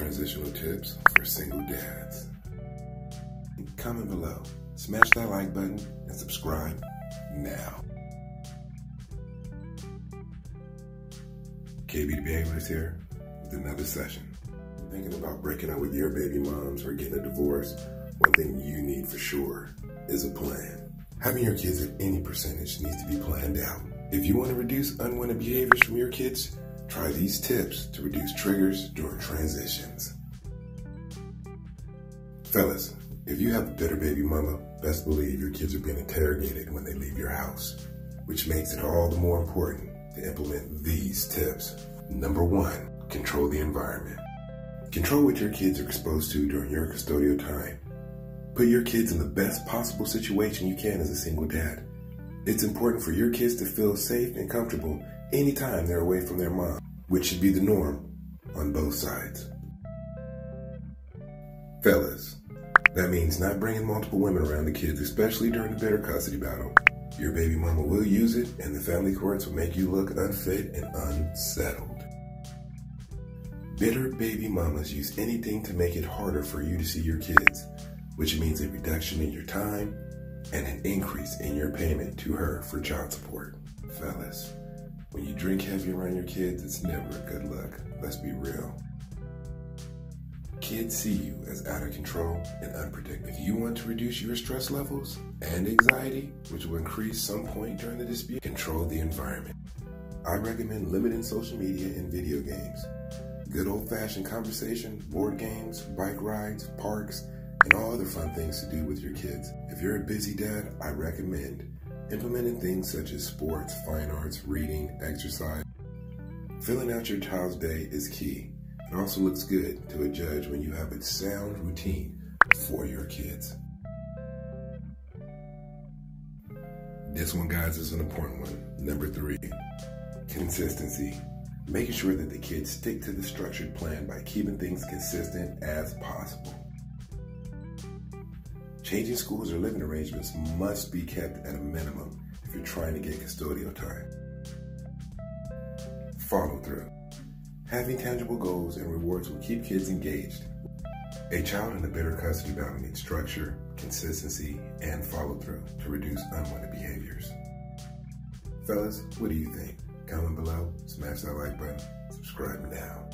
transitional tips for single dads. Comment below, smash that like button, and subscribe now. KB the Behaviorist here with another session. Thinking about breaking up with your baby moms or getting a divorce, one thing you need for sure is a plan. Having your kids at any percentage needs to be planned out. If you want to reduce unwanted behaviors from your kids, try these tips to reduce triggers during transitions. Fellas, if you have a bitter baby mama, best believe your kids are being interrogated when they leave your house, which makes it all the more important to implement these tips. Number one, control the environment. Control what your kids are exposed to during your custodial time. Put your kids in the best possible situation you can as a single dad. It's important for your kids to feel safe and comfortable anytime they're away from their mom, which should be the norm on both sides. Fellas, that means not bringing multiple women around the kids, especially during the bitter custody battle. Your baby mama will use it, and the family courts will make you look unfit and unsettled. Bitter baby mamas use anything to make it harder for you to see your kids, which means a reduction in your time and an increase in your payment to her for child support. Fellas, when you drink heavy around your kids, it's never a good look. Let's be real. Kids see you as out of control and unpredictable. If you want to reduce your stress levels and anxiety, which will increase some point during the dispute, control the environment. I recommend limiting social media and video games. Good old-fashioned conversation, board games, bike rides, parks, and all other fun things to do with your kids. If you're a busy dad, I recommend implementing things such as sports, fine arts, reading, exercise. Filling out your child's day is key. It also looks good to a judge when you have a sound routine for your kids. This one, guys, is an important one. Number three, consistency. Making sure that the kids stick to the structured plan by keeping things consistent as possible. Changing schools or living arrangements must be kept at a minimum if you're trying to get custodial time. Follow through. Having tangible goals and rewards will keep kids engaged. A child in a bitter custody battle needs structure, consistency, and follow through to reduce unwanted behaviors. Fellas, what do you think? Comment below, smash that like button, subscribe now.